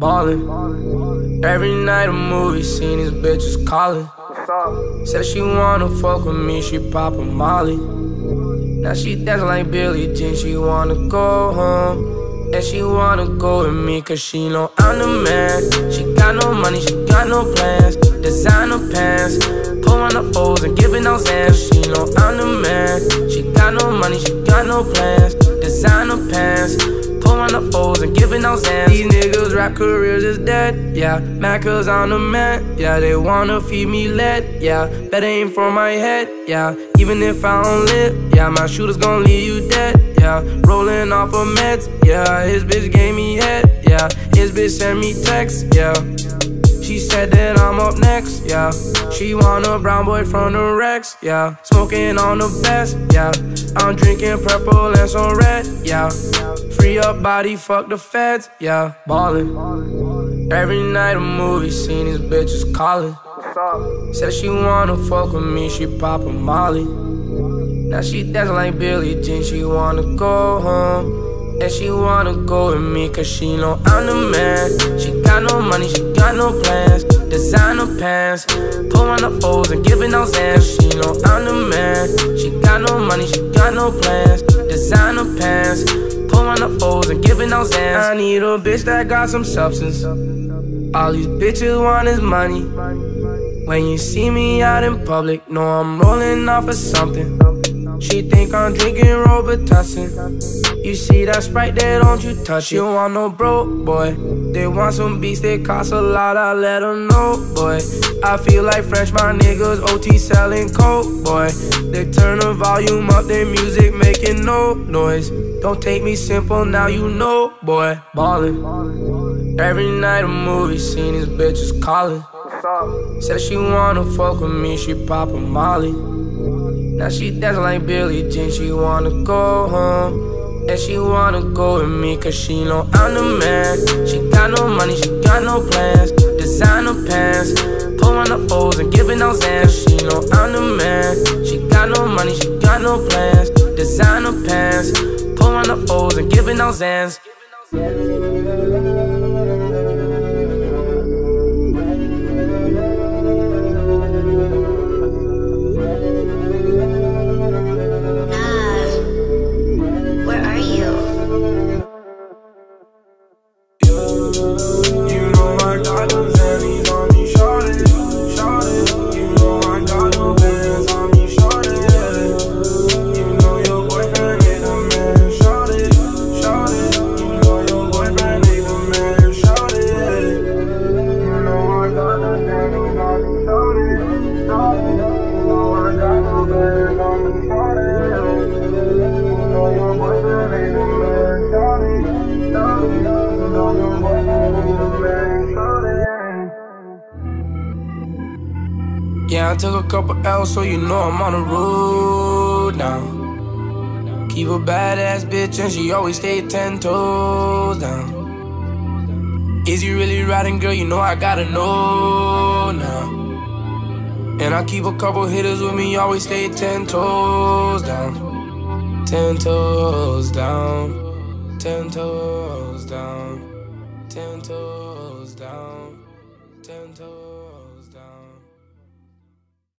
Ballin'. Every night a movie scene, these bitches calling. Said she wanna fuck with me, she pop a molly. Now she dancing like Billie Jean, she wanna go home. And she wanna go with me, cause she know I'm the man. She got no money, she got no plans. Designer pants, pulling up O's and giving those hands. She know I'm the man. She got no money, she got no plans. Designer pants. Pulling up O's and giving those hands. These niggas rap careers is dead, yeah. Mad cause I'm the man, yeah. They wanna feed me lead, yeah. Better aim for my head, yeah. Even if I don't live, yeah. My shooter's gonna leave you dead, yeah. Rolling off of meds, yeah. His bitch gave me head, yeah. His bitch sent me text, yeah. She said that I'm up next, yeah. She want a brown boy from the Rex, yeah. Smoking on the best, yeah. I'm drinking purple and some red, yeah. Free up Body, fuck the feds, yeah. Ballin'. Every night a movie scene, these bitches calling. Said she wanna fuck with me, she pop a molly. Now she dancing like Billie Jean, she wanna go home. And she wanna go with me cause she know I'm the man She got no money, she got no plans Designer pants Pulling up O's and giving those hands She know I'm the man She got no money, she got no plans Designer pants Pulling up O's and giving those hands I need a bitch that got some substance. All these bitches want is money. When you see me out in public Know I'm rolling off of something. She think I'm drinking Robitussin you see that sprite there, don't you touch it. You want no broke boy. They want some beats, they cost a lot, I let them know, boy. I feel like French, my niggas OT selling coke, boy. They turn the volume up, their music making no noise. Don't take me simple, now you know, boy. Ballin'. Every night a movie scene, these bitches callin'. Said she wanna fuck with me, she pop a molly. Now she dancing like Billie Jean, she wanna go home. And she wanna go with me cause she know I'm the man. She got no money, she got no plans. Designer pants Pulling up O's and giving those hands She know I'm the man. She got no money, she got no plans. Designer pants Pulling up O's and giving those hands Yeah, I took a couple L's, so you know I'm on the road now. Keep a badass bitch, and she always stay ten toes down. Is you really riding, girl? You know I gotta know now. And I keep a couple hitters with me, always stay ten toes down. Ten toes down. Ten toes down. Ten toes down. Ten toes down.